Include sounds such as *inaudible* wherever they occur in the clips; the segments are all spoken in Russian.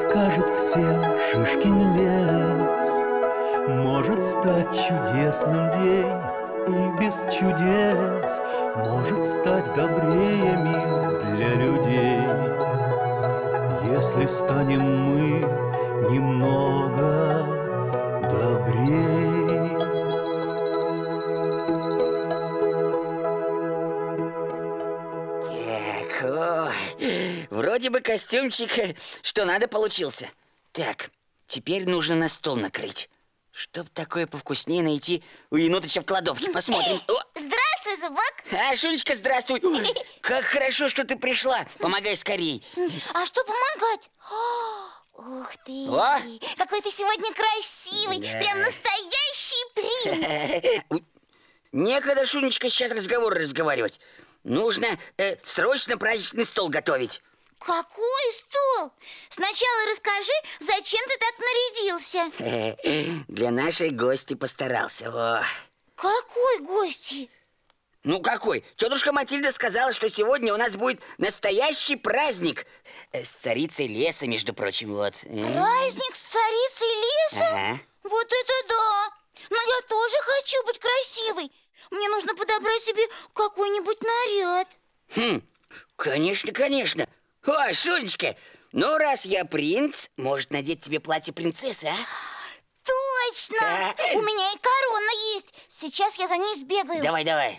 скажет всем Шишкин лес. Может стать чудесным день И без чудес Может стать добрее мир для людей. Если станем мы немного добрее вроде бы костюмчик, э, что надо, получился. Так, теперь нужно на стол накрыть. Чтоб такое повкуснее найти у енотыча в кладовке. Посмотрим. О, Здравствуй, Зубок. а, Шунечка, здравствуй. *laughs* Как хорошо, что ты пришла. Помогай скорей. А что помогать? О, Ух ты! О! Какой ты сегодня красивый! Да. Прям настоящий принц! *laughs* Некогда, Шунечка, сейчас разговор разговаривать. Нужно э, срочно праздничный стол готовить. Какой стол? Сначала расскажи, зачем ты так нарядился? *laughs* Для нашей гости постарался. О. Какой гости? Ну какой? Тетушка Матильда сказала, что сегодня у нас будет настоящий праздник. Э, С царицей леса, между прочим, вот. Праздник с царицей леса? Ага. Вот это да! Но я тоже хочу быть красивой. Мне нужно подобрать себе какой-нибудь наряд. Хм, конечно, конечно. О, Шунечка, ну раз я принц, может надеть тебе платье принцессы, а? Точно! Да. У меня и корона есть. Сейчас я за ней сбегаю. Давай, давай.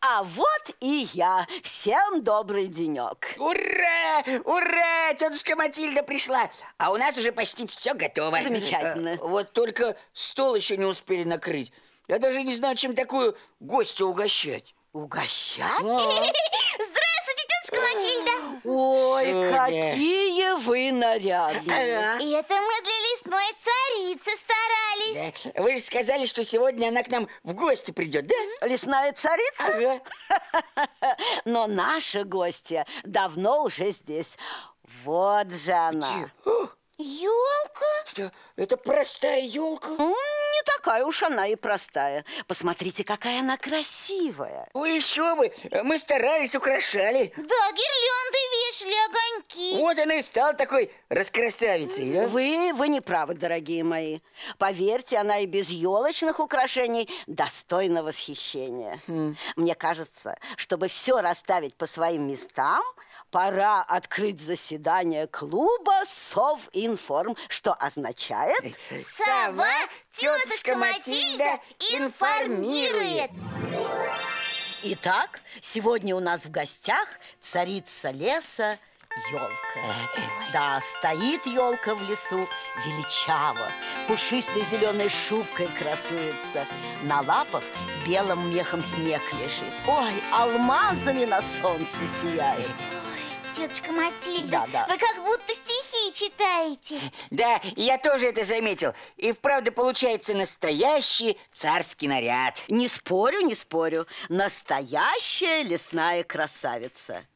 А вот и я. Всем добрый денек. Ура! Ура! Тетушка Матильда пришла. А у нас уже почти все готово. Замечательно. Э, Вот только стол еще не успели накрыть. Я даже не знаю, чем такую гостью угощать. Угощать? *laughs* Ой, какие вы нарядные. Ага. И это мы для лесной царицы старались. Да. Вы же сказали, что сегодня она к нам в гости придет, да? Лесная царица? Ага. *laughs* Но наша гостья давно уже здесь. Вот же она. Елка? что, это простая елка? Не такая уж она и простая. Посмотрите, какая она красивая. Ой, еще бы! Мы старались, украшали. Да, гирлянды вешали, огоньки. Вот она и стала такой раскрасавицей, а? Вы, вы не правы, дорогие мои. Поверьте, она и без елочных украшений достойна восхищения. Мне кажется, чтобы все расставить по своим местам, пора открыть заседание клуба Совинформ, что означает... Сова, тетушка Матильда информирует. Итак, сегодня у нас в гостях царица леса елка. Да, стоит елка в лесу величаво, пушистой зеленой шубкой красуется. На лапах белым мехом снег лежит. Ой, алмазами на солнце сияет. Тетушка Матильда, Да, да. вы как будто стихи читаете. Да, я тоже это заметил. И вправду получается настоящий царский наряд. Не спорю, не спорю. Настоящая лесная красавица.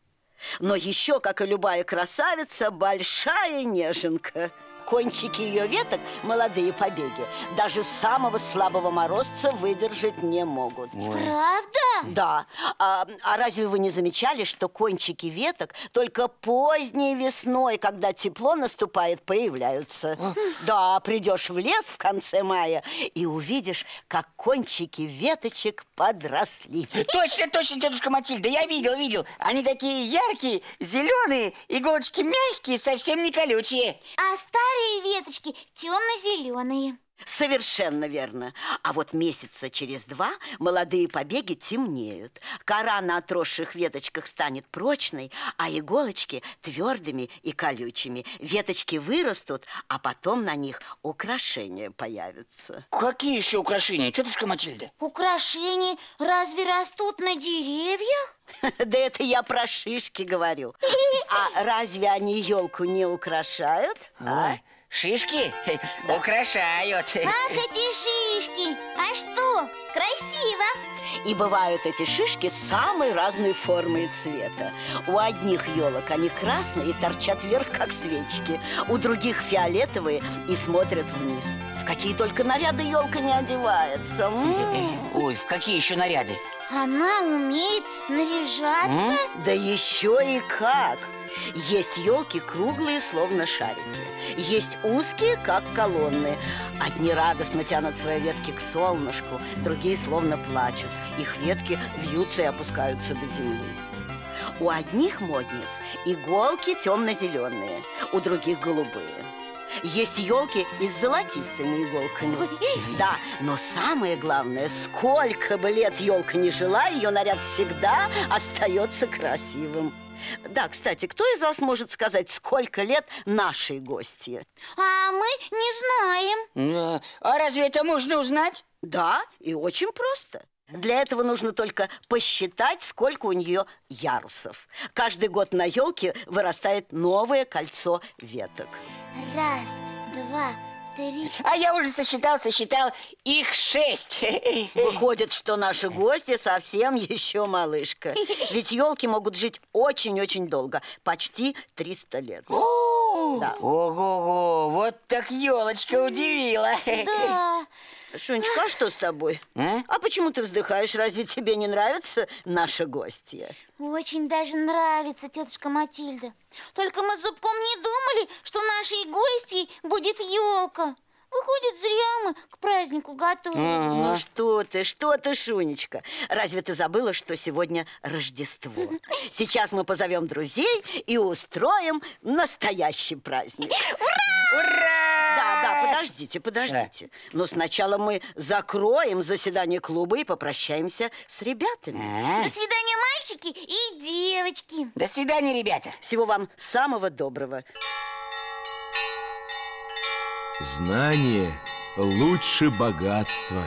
Но еще, как и любая красавица, большая неженка. Кончики ее веток, молодые побеги, даже самого слабого морозца выдержать не могут. Правда? Да. А, а разве вы не замечали, что кончики веток только поздней весной, когда тепло наступает, появляются? Да, придешь в лес в конце мая и увидишь, как кончики веточек подросли. Точно, точно, тетушка Матильда, я видел, видел. Они такие яркие, зеленые, иголочки мягкие, совсем не колючие. А старые веточки темно-зеленые. Совершенно верно. А вот месяца через два молодые побеги темнеют. Кора на отросших веточках станет прочной, а иголочки твердыми и колючими. Веточки вырастут, а потом на них украшения появятся. Какие еще украшения, тетушка Матильда? Украшения разве растут на деревьях? *laughs* Да это я про шишки говорю. А разве они елку не украшают? Ой, шишки *laughs* украшают. *laughs* Ах, эти шишки! А что, красиво? И бывают эти шишки самой разной формы и цвета. У одних елок они красные и торчат вверх, как свечки. У других фиолетовые и смотрят вниз. В какие только наряды елка не одевается. М. *laughs* Ой, в какие еще наряды? Она умеет наряжаться? Да еще и как! Есть елки круглые, словно шарики. Есть узкие, как колонны. Одни радостно тянут свои ветки к солнышку Другие словно плачут. Их ветки вьются и опускаются до земли. У одних модниц иголки темно-зеленые У других голубые. Есть елки и с золотистыми иголками. Да, но самое главное, сколько бы лет елка не жила, ее наряд всегда остается красивым да, кстати, кто из вас может сказать, сколько лет нашей гости? А мы не знаем А разве это можно узнать? Да, и очень просто для этого нужно только посчитать, сколько у нее ярусов. Каждый год на елке вырастает новое кольцо веток. Раз, два, три. А я уже сосчитал, сосчитал их шесть. *laughs* Выходит, что наши гости совсем еще малышка. *laughs* Ведь елки могут жить очень-очень долго, почти 300 лет. Да. Ого-го, вот так елочка удивила. Да. Шунечка, а что с тобой? А? а почему ты вздыхаешь? Разве тебе не нравится наша гостья? Очень даже нравится, тетушка Матильда. Только мы с Зубком не думали, что нашей гостьей будет елка. Выходит, зря мы к празднику готовим. А -а -а. Ну что ты, что ты, Шунечка? Разве ты забыла, что сегодня Рождество? *laughs* Сейчас мы позовем друзей и устроим настоящий праздник. Ура! Ура! Да, да, подождите, подождите. Но сначала мы закроем заседание клуба и попрощаемся с ребятами. А. До свидания, мальчики и девочки. До свидания, ребята. Всего вам самого доброго. Знание лучше богатства.